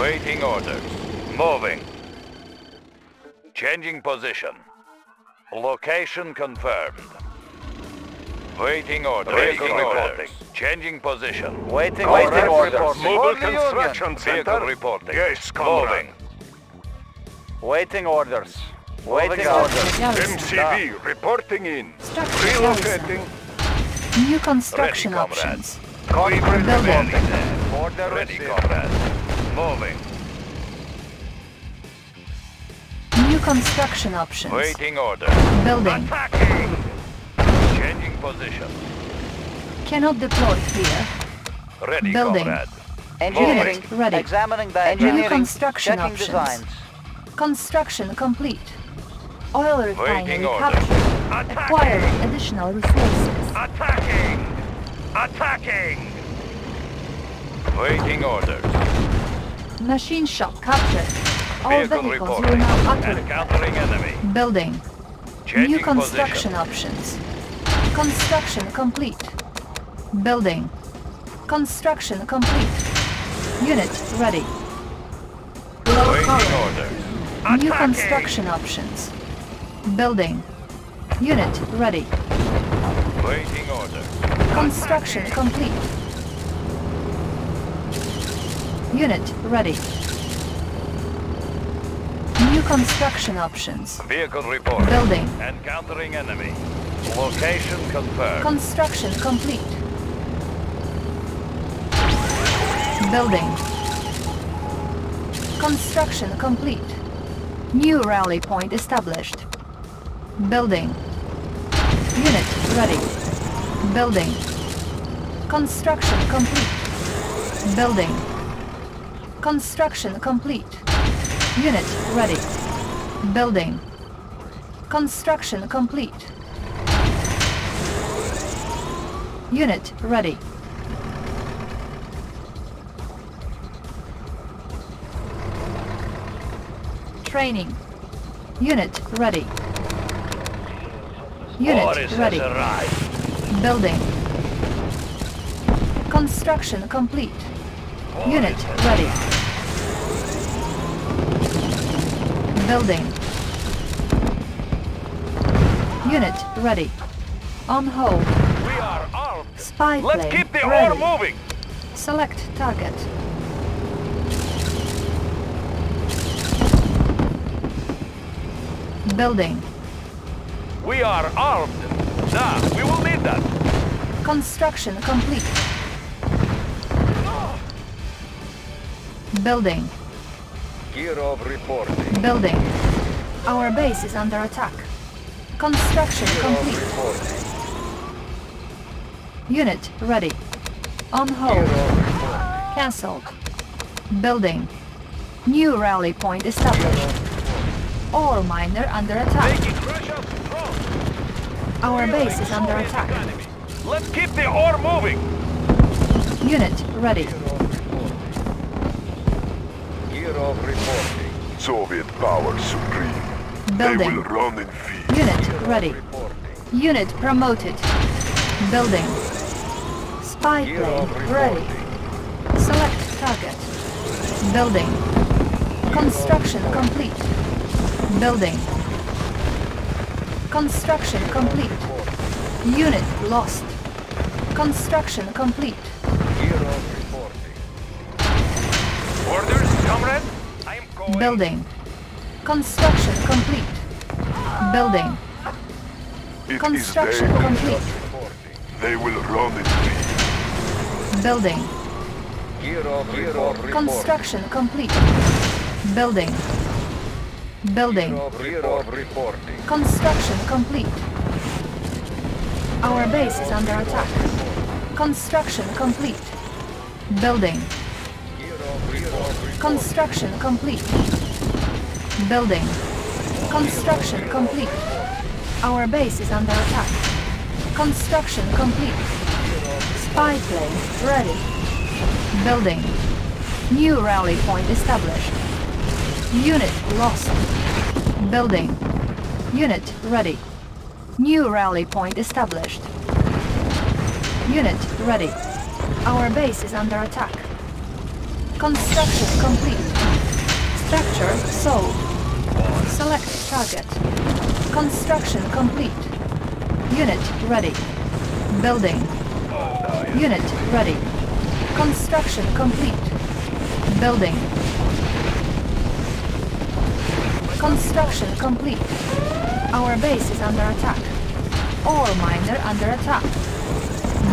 Waiting orders. Moving. Changing position. Location confirmed. Waiting orders. Vehicle Waiting orders. reporting. Changing position. Waiting, Waiting orders. orders. Mobile construction center. Vehicle reporting. Yes, comrade. Moving. Waiting orders. Waiting orders. Garrison. MCV reporting in. Structure garrison. Relocating. New construction Ready, comrade. options. Conference Building. ready. Ready, received. comrade. Moving. New construction options. Waiting order. Building. Attacking. Changing position. Cannot deploy here. Ready, Building. comrade. Engineering. Unit ready. Examining the New engineering. construction Checking options. designs. Construction complete. Oil refinery captured. Acquiring additional resources. Attacking. Attacking. Waiting orders. Machine shop captured. All Vehicle vehicles will reporting. now operate. Building. Changing New construction position. options. Construction complete. Building. Construction complete. Unit ready. Low power. New Attacking. construction options. Building. Unit ready. Waiting orders. Construction complete. Unit ready. New construction options. Vehicle report. Building. Encountering enemy. Location confirmed. Construction complete. Building. Construction complete. New rally point established. Building. Unit ready. Building. Construction complete. Building. Construction complete. Unit ready. Building. Construction complete. Unit ready. Training. Unit ready. Unit Boris ready. Building. Construction complete. Unit ready. Building. Unit ready. On hold. We are armed. Spy Let's plane keep the ready. ore moving. Select target. Building. We are armed. Nah, we will need that. Construction complete. Building. Kirov reporting. Building. Our base is under attack. Construction Kirov complete. reporting. Unit ready. On hold. Cancelled. Building. New rally point established. All miner under attack. Making Russia strong. Our base is under attack. Let's keep the ore moving. Unit ready. Kirov reporting. Soviet power supreme. They Building. will run in fear. Unit ready. Reporting. Unit promoted. Building. Spy Kirov plane ready. Select target. Building. Construction complete. Building. Construction complete. Unit lost. Construction complete. Building. Construction complete. Building. It is Construction they. complete. They will run in fear. Building. Kirov reporting. Construction complete. Building. Building. Kirov Kirov. Construction complete. Our base is under attack. Construction complete. Building. Kirov Kirov reporting. Construction complete. Building. Construction complete. Our base is under attack. Construction complete. Spy plane ready. Building. New rally point established. Unit lost. Building. Unit ready. New rally point established. Unit ready. Our base is under attack. Construction complete. Structure sold. Select target. Construction complete. Unit ready. Building. Unit ready. Construction complete. Building. Construction complete. Our base is under attack. Ore miner under attack.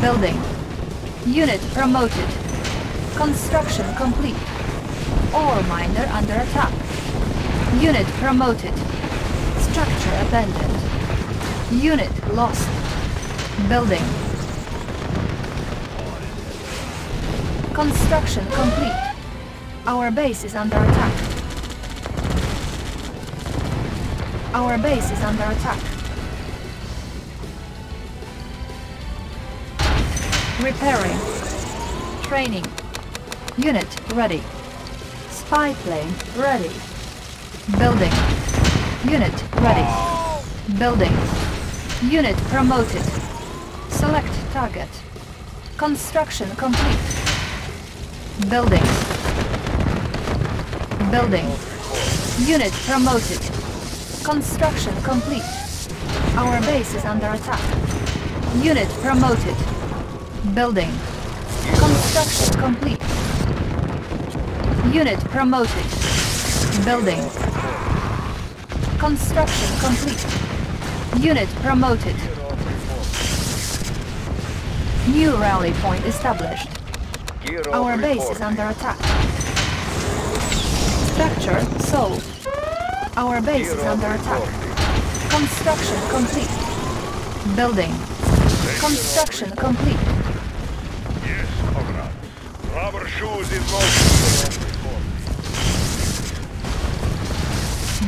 Building. Unit promoted. Construction complete. Ore miner under attack. Unit promoted. Structure abandoned. Unit lost. Building. Construction complete. Our base is under attack. Our base is under attack. Repairing. Training. Unit ready. Spy plane ready. Building. Unit ready. Building. Unit promoted. Select target. Construction complete. Building. Building. Unit promoted. Construction complete. Our base is under attack. Unit promoted. Building. Construction complete. Unit promoted. Building. Construction complete. Unit promoted. New rally point established. Our base is under attack. Structure sold. Our base is under attack. Construction complete. Building. Construction complete. Yes, comrade. Rubber shoes in motion.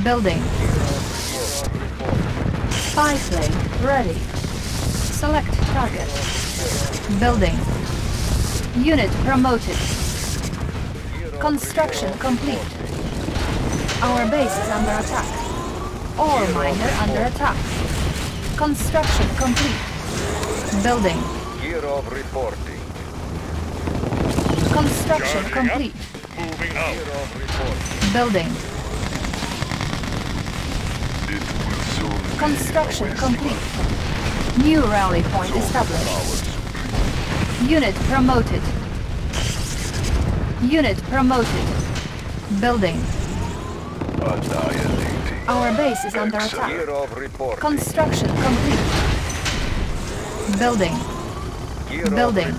Building. Spy plane ready. Select target. Building. Unit promoted. Construction complete. Our base is under attack. Ore miner under attack. Construction complete. Building. Gear of reporting. Construction complete. Moving out. Gear of reporting. Building. Construction complete. New rally point established. Unit promoted. Unit promoted. Building. Our base is under attack. Gear of reporting. Construction complete. Building. Building.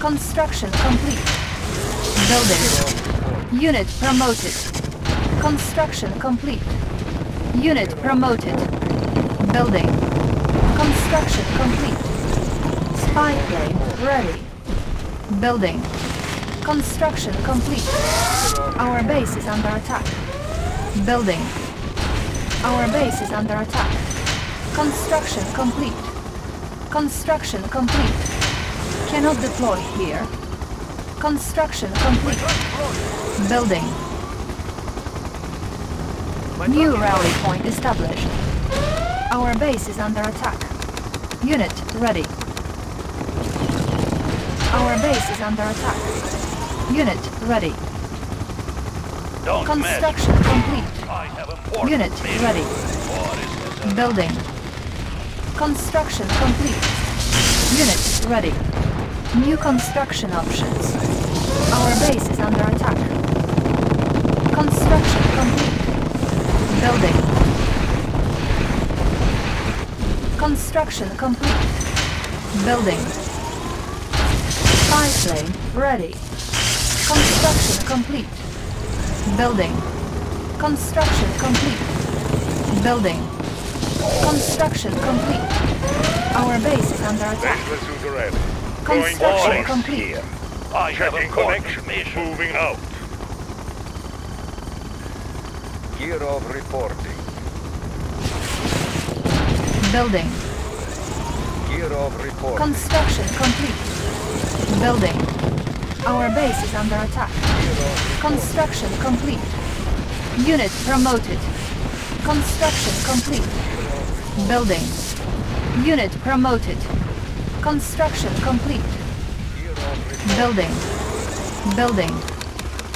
Construction complete. Building. Unit promoted. Construction complete. Unit promoted. Building. Construction complete. Spy plane ready. Building. Construction complete. Our base is under attack. Building. Our base is under attack. Construction complete. Construction complete. Cannot deploy here. Construction complete. Building. New rally point established. Our base is under attack. Unit ready. Our base is under attack. Unit ready. Don't Construction complete. Unit ready. What is this? Building. Construction complete. Unit ready. New construction options. Our base is under attack. Construction complete. Building. Construction complete. Building. Spy plane ready. Construction complete. Building. Construction complete. Building. Construction complete. Our base is under attack. Vessel suit ready. Construction Going complete. I have a Checking connection. Moving out. Gear of reporting. Building. Gear of reporting. Construction complete. Building. Our base is under attack. Construction complete. Unit promoted. Construction complete. Building. Unit promoted. Construction complete. Gear of reporting. Building. Building.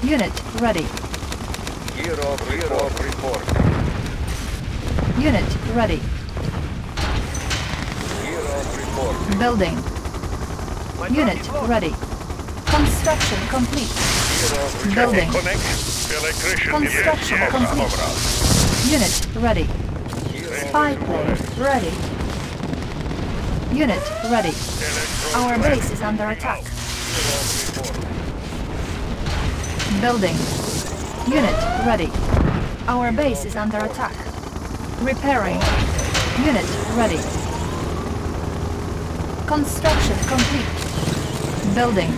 Unit ready. Gear of, gear of reporting. Unit ready. Gear of reporting. Building. My Unit ready. Construction complete. Building. Electrician. Construction yes, yes. complete. Unit ready. Gear of Spy plane ready. Unit ready. Our base is under attack. Building. Unit ready. Our base is under attack. Repairing. Unit ready. Construction complete. Building.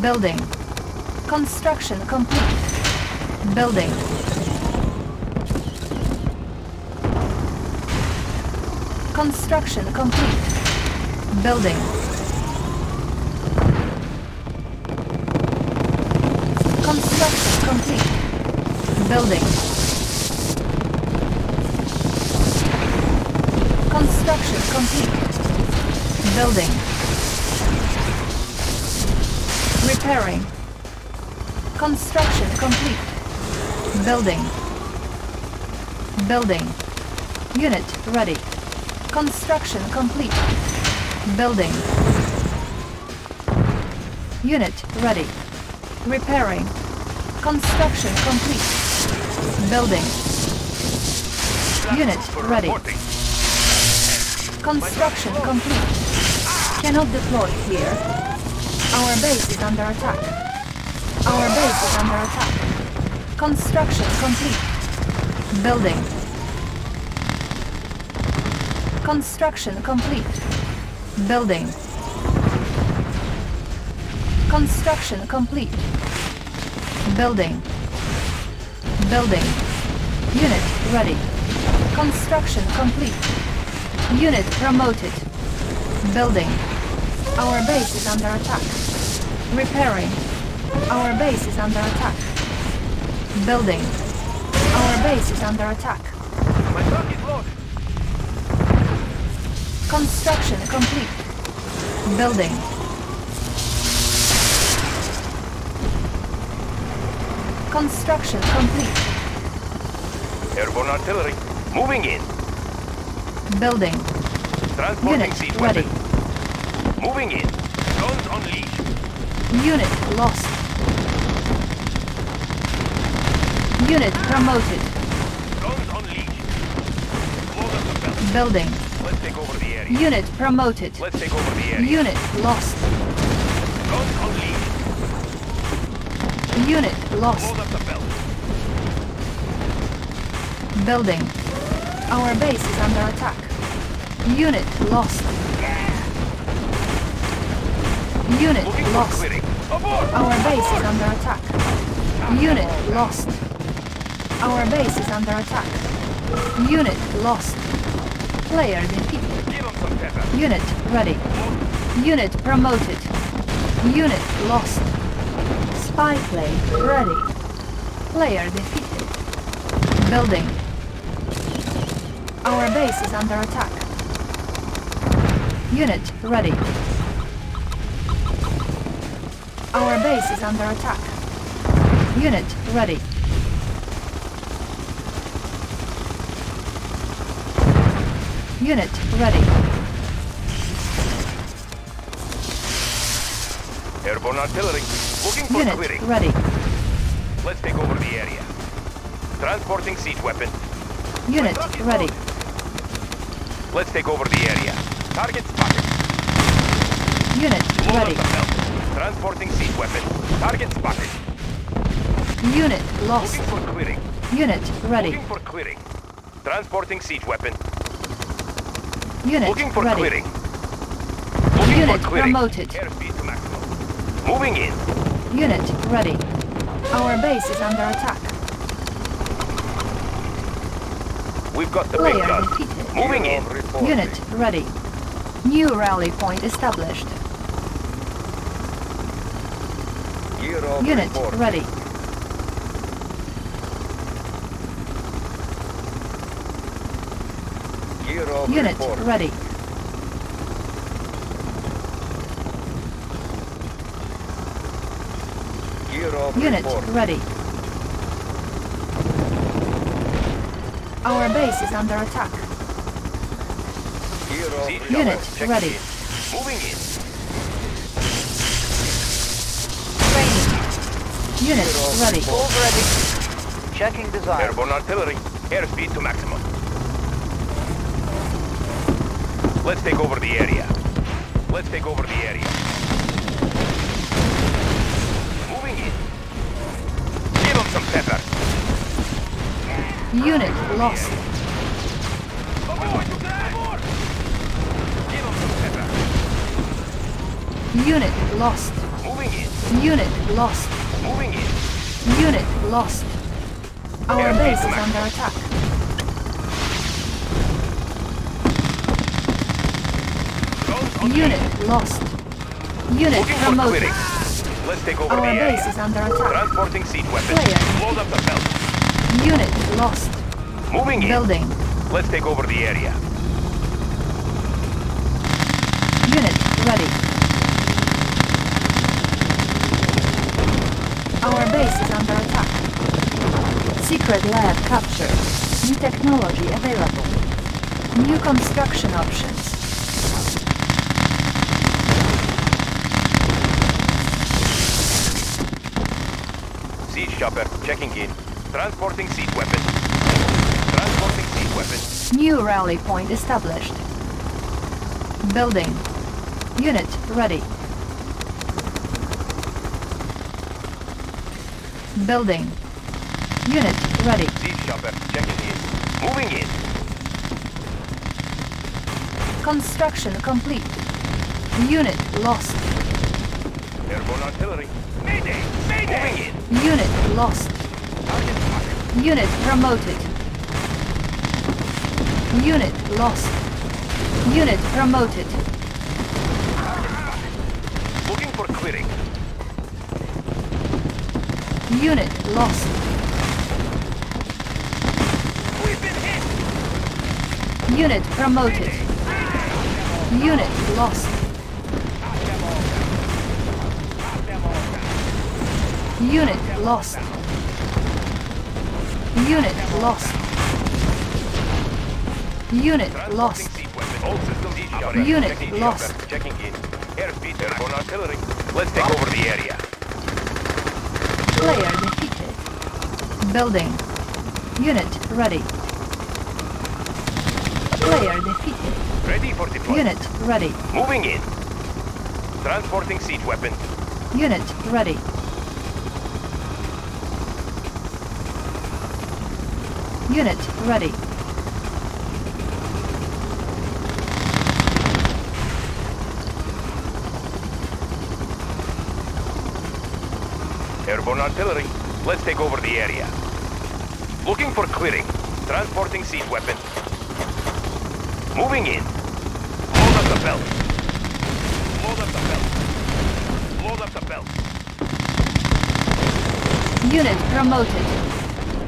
Building. Construction complete. Building. Construction complete. Building. Construction complete. Building. Construction complete. Building. Repairing. Construction complete. Building. Building. Unit ready. Construction complete. Building. Unit ready. Repairing. Construction complete. Building. Unit ready. Construction complete. Cannot deploy here. Our base is under attack. Our base is under attack. Construction complete. Building. Construction complete. Building. Construction complete. Building. Building. Unit ready. Construction complete. Unit promoted. Building. Our base is under attack. Repairing. Our base is under attack. Building. Our base is under attack. My truck is. Construction complete. Building. Construction complete. Airborne artillery. Moving in. Building. Transporting Unit ready. weapon. Moving in. Guns unleashed. Unit lost. Unit promoted. Guns unleashed. Load up the belt. Building. Let's take over the area. Unit promoted. Let's take over the area. Unit lost. Unit lost. Load up the belt. Building. Our base is under attack. Unit lost. Unit Looking lost. Our base is under attack. Unit lost. Our base is under attack. Unit lost. Player defeated. Give them some pepper. Unit ready. Unit promoted. Unit lost. Spy plane ready. Player defeated. Building. Our base is under attack. Unit ready. Our base is under attack. Unit ready. Unit ready. Airborne artillery. Looking for Unit clearing. ready. Let's take over the area. Transporting siege weapon. Unit ready. loaded. Let's take over the area. Target spotted. Unit Load ready. Transporting siege weapon. Target spotted. Unit lost. Looking for clearing. Unit ready. Looking for clearing. Transporting siege weapon. Unit Looking for ready. clearing. Looking Unit for clearing. promoted. Airspeed to maximum. Moving in. Unit ready. Our base is under attack. We've got the big Player gun. defeated. Moving in. reporting. Unit ready. New rally point established. Unit reporting. ready. Unit reporting. ready. Hero Unit report. ready. Our base is under attack. Hero Unit chopper ready. in. Moving in. Training. Unit Zero ready. All ready. Checking design. Airborne artillery. Airspeed to maximum. Let's take over the area. Let's take over the area. Unit lost. Give them some pepper. Unit lost. Moving in. Unit lost. Moving in. Unit lost. Our base is under attack. Unit lost. Unit promoted. Let's take over Our the base area. is under attack. Transporting siege weapons. Player. Load up the belt. Unit lost. Moving in. Building. Let's take over the area. Unit ready. Our base is under attack. Secret lab captured. New technology available. New construction options. Siege chopper checking in. Transporting siege weapons. Transporting siege weapons. New rally point established. Building. Unit ready. Building. Unit ready. Siege chopper checking in. Moving in. Construction complete. Unit lost. Airborne artillery. Mayday! Mayday! Moving in. Unit lost. Target. Unit promoted. Unit lost. Unit promoted. Looking for clearing. Unit lost. We've been hit! Unit promoted. Unit lost. Unit lost. Unit lost. Unit lost. siege weapons. All systems siege chopper. Unit checking lost. Chopper. Checking in. Airspeed airborne artillery. Let's take over the area. Player defeated. Building. Unit ready. Player defeated. Ready for deployment. Unit ready. Moving in. Transporting siege weapon. Unit ready. Unit ready. Airborne artillery. Let's take over the area. Looking for clearing. Transporting siege weapon. Moving in. Load up the belt. Load up the belt. Load up the belt. Unit promoted.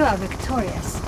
You are victorious.